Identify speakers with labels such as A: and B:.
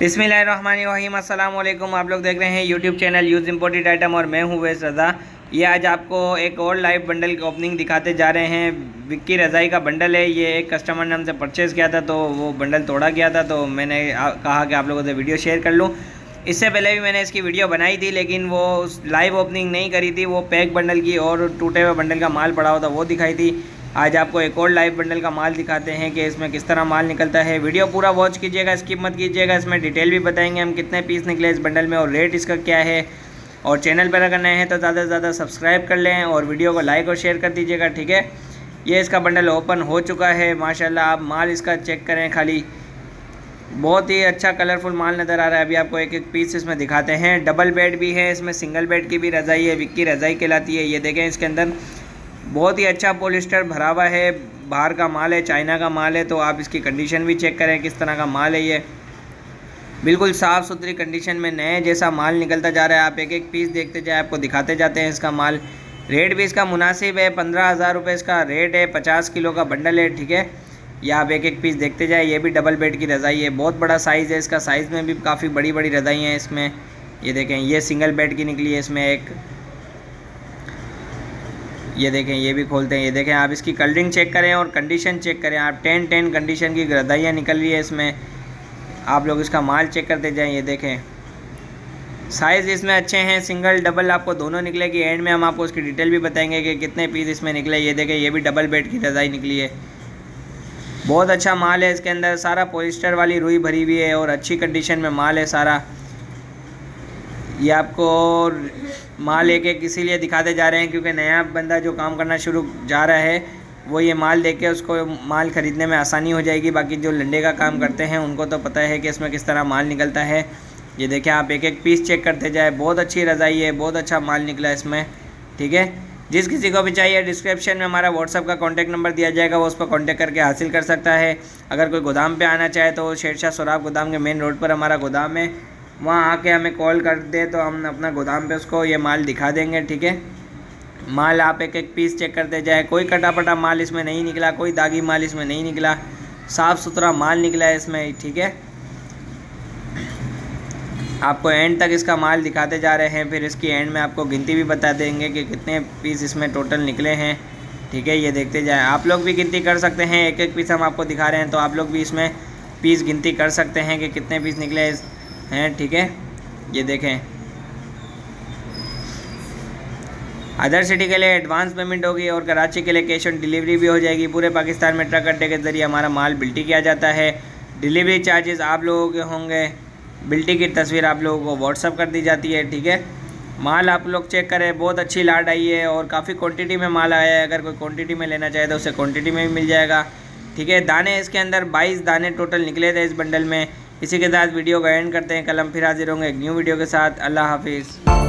A: बिसमीम अल्लाम आप लोग देख रहे हैं YouTube channel use imported item और मैं हूँ वैस रज़ा ये आज आपको एक और लाइव बंडल की ओपनिंग दिखाते जा रहे हैं। विक्की रज़ाई का बंडल है। ये एक कस्टमर ने हमसे परचेज़ किया था तो वो बंडल तोड़ा गया था तो मैंने कहा कि आप लोगों से वीडियो शेयर कर लूँ। इससे पहले भी मैंने इसकी वीडियो बनाई थी, लेकिन वो लाइव ओपनिंग नहीं करी थी। वो पैक बंडल की और टूटे हुए बंडल का माल पड़ा हुआ था, वो दिखाई थी। आज आपको एक और लाइव बंडल का माल दिखाते हैं कि इसमें किस तरह माल निकलता है। वीडियो पूरा वॉच कीजिएगा स्किप मत कीजिएगा, इसमें डिटेल भी बताएँगे हम कितने पीस निकले इस बंडल में और रेट इसका क्या है। और चैनल पर अगर नए हैं तो ज़्यादा से ज़्यादा सब्सक्राइब कर लें और वीडियो को लाइक और शेयर कर दीजिएगा, ठीक है? ये इसका बंडल ओपन हो चुका है, माशाल्लाह आप माल इसका चेक करें खाली। बहुत ही अच्छा कलरफुल माल नज़र आ रहा है। अभी आपको एक एक पीस इसमें दिखाते हैं। डबल बेड भी है, इसमें सिंगल बेड की भी रज़ाई है, विक्की रज़ाई कहलाती है। ये देखें इसके अंदर। बहुत ही अच्छा पोलिस्टर भरा हुआ है। बाहर का माल है, चाइना का माल है तो आप इसकी कंडीशन भी चेक करें किस तरह का माल है ये। बिल्कुल साफ़ सुथरी कंडीशन में नए जैसा माल निकलता जा रहा है। आप एक एक पीस देखते जाए, आपको दिखाते जाते हैं इसका माल। रेट भी इसका मुनासिब है, पंद्रह हज़ार रुपये इसका रेट है, पचास किलो का बंडल है, ठीक है। या आप एक एक पीस देखते जाए, ये भी डबल बेड की रज़ाई है। बहुत बड़ा साइज़ है, इसका साइज़ में भी काफ़ी बड़ी बड़ी रज़ाई हैं इसमें। ये देखें, ये सिंगल बेड की निकली है इसमें एक। ये देखें, ये भी खोलते हैं। ये देखें, आप इसकी कलरिंग चेक करें और कंडीशन चेक करें। आप टेन टेन कंडीशन की गरदाइयाँ निकल रही है इसमें। आप लोग इसका माल चेक करते जाएँ, ये देखें। साइज़ इसमें अच्छे हैं सिंगल डबल आपको दोनों निकले कि एंड में हम आपको उसकी डिटेल भी बताएँगे कि कितने पीस इसमें निकले ये देखें, ये भी डबल बेड की रज़ाई निकली है। बहुत अच्छा माल है इसके अंदर, सारा पोलिस्टर वाली रुई भरी हुई है और अच्छी कंडीशन में माल है सारा। ये आपको माल एक एक इसीलिए दिखाते जा रहे हैं क्योंकि नया बंदा जो काम करना शुरू जा रहा है, वो ये माल देख के उसको माल ख़रीदने में आसानी हो जाएगी। बाकी जो लंडे का काम करते हैं, उनको तो पता है कि इसमें किस तरह माल निकलता है। ये देखें, आप एक एक पीस चेक करते जाए। बहुत अच्छी रज़ाई है, बहुत अच्छा माल निकला इसमें, ठीक है? जिस किसी को भी चाहिए डिस्क्रिप्शन में हमारा व्हाट्सअप का कॉन्टैक्ट नंबर दिया जाएगा, वो उस पर कॉन्टैक्ट करके हासिल कर सकता है। अगर कोई गोदाम पर आना चाहे तो शेरशाह सुराब गोदाम के मेन रोड पर हमारा गोदाम है। वहाँ आके हमें कॉल कर दे तो हम अपना गोदाम पे उसको ये माल दिखा देंगे, ठीक है? माल आप एक एक पीस चेक करते जाए। कोई कटा पटा माल इसमें नहीं निकला, कोई दागी माल इसमें नहीं निकला। साफ़ सुथरा माल निकला है इसमें, ठीक है? आपको एंड तक इसका माल दिखाते जा रहे हैं, फिर इसकी एंड में आपको गिनती भी बता देंगे कि कितने पीस इसमें टोटल निकले हैं। ठीक है, ये देखते जाए। आप लोग भी गिनती कर सकते हैं, एक एक पीस हम आपको दिखा रहे हैं तो आप लोग भी इसमें पीस गिनती कर सकते हैं कि कितने पीस निकले हैं। ठीक है? ये देखें। अदर सिटी के लिए एडवांस पेमेंट होगी और कराची के लिए कैश ऑन डिलीवरी भी हो जाएगी। पूरे पाकिस्तान में ट्रक अड्डे के ज़रिए हमारा माल बिल्टी किया जाता है। डिलीवरी चार्जेस आप लोगों के होंगे। बिल्टी की तस्वीर आप लोगों को व्हाट्सअप कर दी जाती है, ठीक है? माल आप लोग चेक करें, बहुत अच्छी लाट आई है और काफ़ी क्वांटिटी में माल आया है। अगर कोई क्वांटिटी में लेना चाहे तो उसे क्वांटिटी में भी मिल जाएगा, ठीक है? दाने इसके अंदर 22 दाने टोटल निकले थे इस बंडल में। इसी के साथ वीडियो का एंड करते हैं। कल हम फिर हाजिर होंगे एक न्यू वीडियो के साथ। अल्लाह हाफिज़।